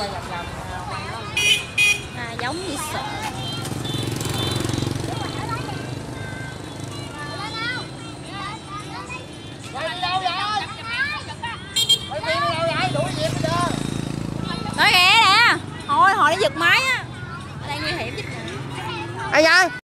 qua vòng vòng à, giống như sợ. Nói ghé nè thôi hồi nó giật máy á. Ở đây nguy hiểm chứ ai da